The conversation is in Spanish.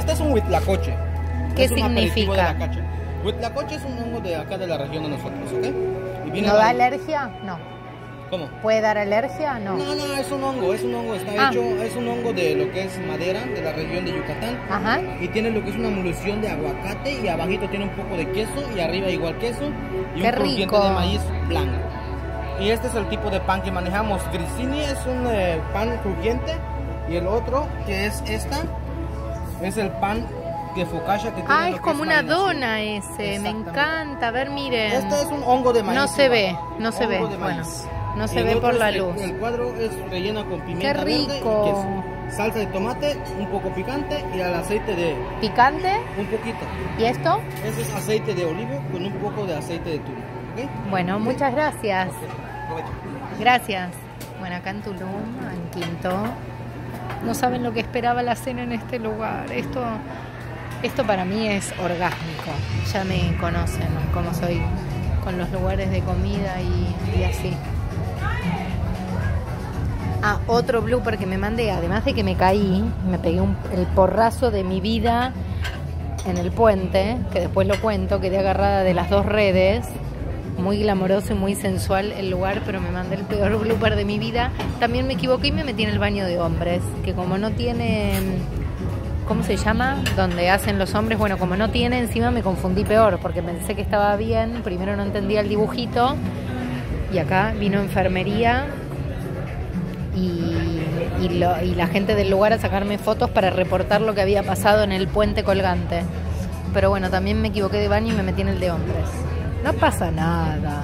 Este es un huitlacoche. ¿Qué Es un significa? de la cacha. Huitlacoche es un hongo de acá de la región de nosotros, ¿ok? Y viene ¿No da la- alergia? No. ¿Cómo? ¿Puede dar alergia? No. No, no, es un hongo, es un hongo, está Ah. hecho, es un hongo de lo que es madera, de la región de Yucatán. Ajá. Y tiene lo que es una emulsión de aguacate y abajito tiene un poco de queso y arriba igual queso y Qué un rico. de maíz blanco. Y este es el tipo de pan que manejamos. Grissini es un eh, pan crujiente y el otro que es esta es el pan de focaccia que tiene Ah, es como una dona ese. Me encanta. A ver, miren. Este es un hongo de maíz. No se ve, no se Hongo ve. Bueno, no se el ve por la luz. El cuadro es relleno con pimienta Qué verde y rico. queso. Salsa de tomate, un poco picante y al aceite de ¿Picante? un poquito. ¿Y esto? Ese es aceite de olivo con un poco de aceite de tuna. ¿ok? Bueno, muchas gracias. Gracias. Bueno, acá en Tulum, en Quinto, no saben lo que esperaba la cena en este lugar. Esto, esto para mí es orgásmico. Ya me conocen cómo soy con los lugares de comida y, así. Ah, otro blooper que me mandé, además de que me caí, me pegué un- el porrazo de mi vida en el puente, que después lo cuento, quedé agarrada de las dos redes, muy glamoroso y muy sensual el lugar, pero me mandé el peor blooper de mi vida. También me equivoqué y me metí en el baño de hombres, que como no tiene, ¿cómo se llama? Donde hacen los hombres, bueno, como no tiene, encima me confundí peor, porque pensé que estaba bien, primero no entendía el dibujito, y acá vino enfermería y, y lo- y la gente del lugar a sacarme fotos para reportar lo que había pasado en el puente colgante. Pero bueno, también me equivoqué de baño y me metí en el de hombres. No pasa nada.